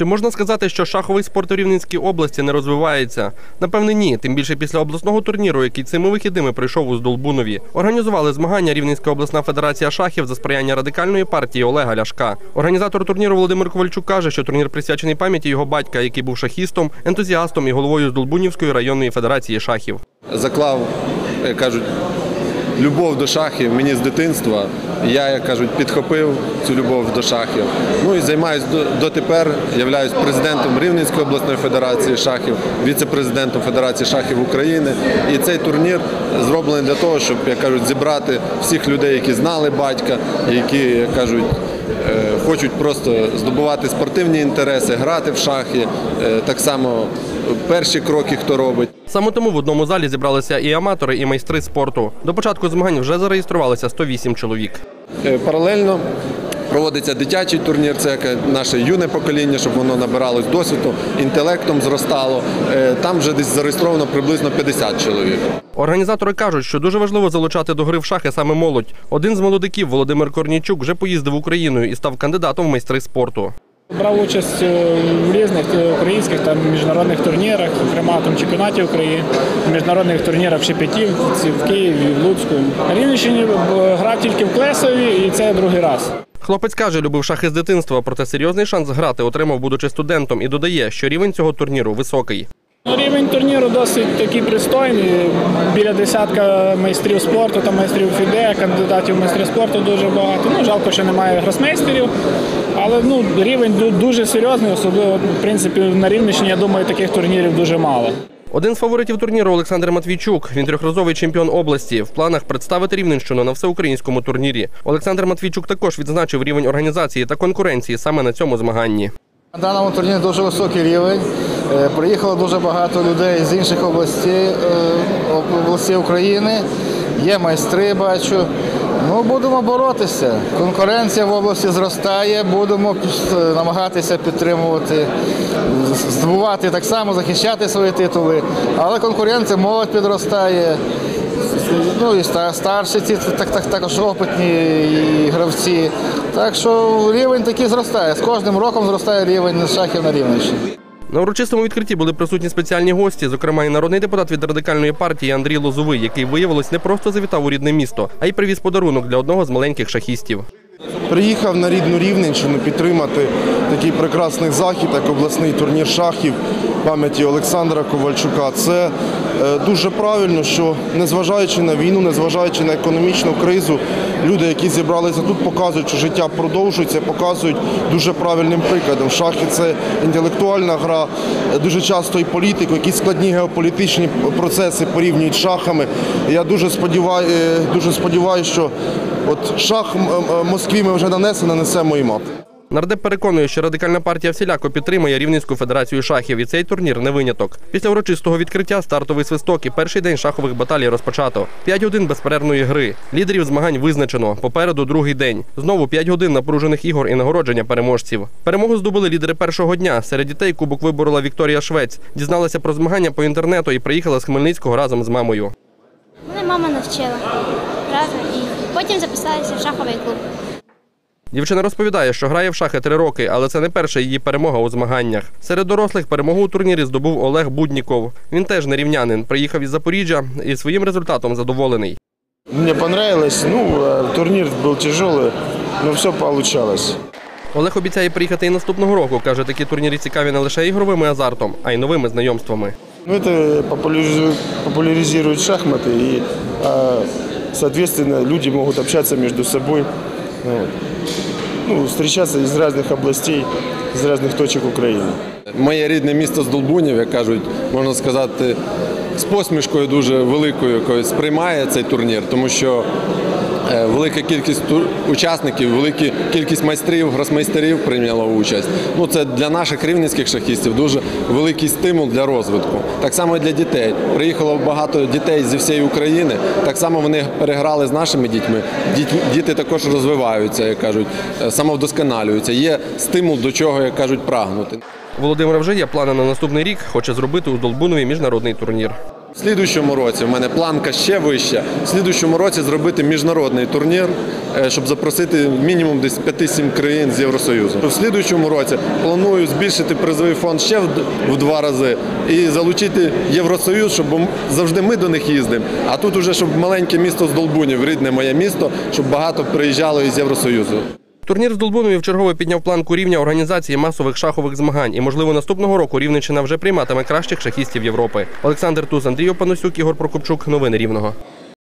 Чи можна сказати, що шаховий спорт у Рівненській області не розвивається? Напевне, ні. Тим більше після обласного турніру, який цими вихідними прийшов у Здолбунові. Організували змагання Рівненська обласна федерація шахів за сприяння радикальної партії Олега Ляшка. Організатор турніру Володимир Ковальчук каже, що турнір присвячений пам'яті його батька, який був шахістом, ентузіастом і головою Здолбунівської районної федерації шахів. заклав, як кажуть, любов до шахів мені з дитинства. Я, як кажуть, підхопив цю любов до шахів. Ну і займаюся дотепер, являюсь президентом Рівненської обласної федерації шахів, віце-президентом Федерації шахів України. І цей турнір зроблений для того, щоб, як кажуть, зібрати всіх людей, які знали батька, які, як кажуть, хочуть просто здобувати спортивні інтереси, грати в шахи. Е, Так само перші кроки хто робить. Саме тому в одному залі зібралися і аматори, і майстри спорту. До початку змагань вже зареєструвалися 108 чоловік. Е, Паралельно проводиться дитячий турнір, це наше юне покоління, щоб воно набиралось досвіду, інтелектом зростало. Е, Там вже десь зареєстровано приблизно 50 чоловік. Організатори кажуть, що дуже важливо залучати до гри в шахи саме молодь. Один з молодиків, Володимир Корнійчук, вже поїздив Україною і став кандидатом в майстри спорту. Брав участь в різних е, українських та міжнародних турнірах, зокрема там чемпіонаті України, міжнародних турнірах в Шепетівці, в Києві, в Луцьку. На Рівненщині е, грав тільки в Клесові, і це другий раз. Хлопець каже, любив шахи з дитинства, проте серйозний шанс грати отримав, будучи студентом, і додає, що рівень цього турніру високий. Ну, Рівень турніру досить такий пристойний. Біля десятка майстрів спорту та майстрів ФІДЕ, кандидатів в майстри спорту дуже багато. Ну, жалко, що немає гросмейстерів. Але ну, рівень дуже серйозний, особливо в принципі на Рівненщині, я думаю, таких турнірів дуже мало. Один з фаворитів турніру Олександр Матвійчук. Він трьохразовий чемпіон області. В планах представити Рівненщину на всеукраїнському турнірі. Олександр Матвійчук також відзначив рівень організації та конкуренції саме на цьому змаганні. На даному турнірі дуже високий рівень. Е, Приїхало дуже багато людей з інших областей, е, областей України. Є майстри, бачу. Ну, будемо боротися. Конкуренція в області зростає, будемо намагатися підтримувати, здобувати так само, захищати свої титули. Але конкуренція, молодь підростає. Ну і ста- старші ці так, так, також опитні і гравці. Так що рівень такий зростає. З кожним роком зростає рівень шахів на Рівненщині. На урочистому відкритті були присутні спеціальні гості, зокрема і народний депутат від радикальної партії Андрій Лозовий, який виявилось не просто завітав у рідне місто, а й привіз подарунок для одного з маленьких шахістів. Приїхав на рідну Рівненщину підтримати такий прекрасний захід, як обласний турнір шахів пам'яті Олександра Ковальчука. Це е, дуже правильно, що незважаючи на війну, незважаючи на економічну кризу, люди, які зібралися тут, показують, що життя продовжується, показують дуже правильним прикладом. Шахи це інтелектуальна гра, дуже часто і політику, якісь складні геополітичні процеси порівнюють з шахами. Я дуже сподіваюся, дуже сподіваю, що от шах Москві ми вже нанесли, нанесемо і мап. Нардеп переконує, що радикальна партія всіляко підтримує Рівненську федерацію шахів, і цей турнір не виняток. Після урочистого відкриття стартовий свисток і перший день шахових баталій розпочато. П'ять годин безперервної гри. Лідерів змагань визначено. Попереду другий день. Знову п'ять годин напружених ігор і нагородження переможців. Перемогу здобули лідери першого дня. Серед дітей кубок виборола Вікторія Швець. Дізналася про змагання по інтернету і приїхала з Хмельницького разом з мамою. Мене мама навчила грати і потім записалася в шаховий клуб. Дівчина розповідає, що грає в шахи три роки, але це не перша її перемога у змаганнях. Серед дорослих перемогу у турнірі здобув Олег Будніков. Він теж не рівнянин. Приїхав із Запоріжжя і своїм результатом задоволений. Мне понравилось. Ну, э, турнир был тяжелый, но все получалось. Олег обіцяє приїхати і наступного року. каже, такі турніри цікаві не лише ігровим азартом, а й новими знайомствами. Ну, это популяризует, популяризирует шахматы, и, а, соответственно, люди могут общаться между собой, вот. ну, встречаться из разных областей, из разных точек Украины. Моє рідне місто Здолбунів, як кажуть, можна сказати, з посмішкою дуже великою якою сприймає цей турнір, тому що е, велика кількість учасників, велика кількість майстрів, гросмейстерів прийняла участь. Ну це для наших рівненських шахістів дуже великий стимул для розвитку. Так само і для дітей. Приїхало багато дітей зі всієї України. Так само вони переграли з нашими дітьми. Діти також розвиваються, як кажуть, е, самовдосконалюються. Є стимул до чого, як кажуть, прагнути. Володимира вже є плани на наступний рік. Хоче зробити у Долбунові міжнародний турнір. В слідуючому році в мене планка ще вища. В слідуючому році зробити міжнародний турнір, е, щоб запросити мінімум десь 5-7 країн з Євросоюзу. В слідуючому році планую збільшити призовий фонд ще в, два рази і залучити Євросоюз, щоб завжди ми до них їздимо. А тут уже щоб маленьке місто з Долбунів, рідне моє місто, щоб багато приїжджало із Євросоюзу. Турнір з Долбунові вчергове підняв планку рівня організації масових шахових змагань. І, можливо, наступного року Рівненщина вже прийматиме кращих шахістів Європи. Олександр Туз, Андрій Опаносюк, Ігор Прокопчук. Новини Рівного.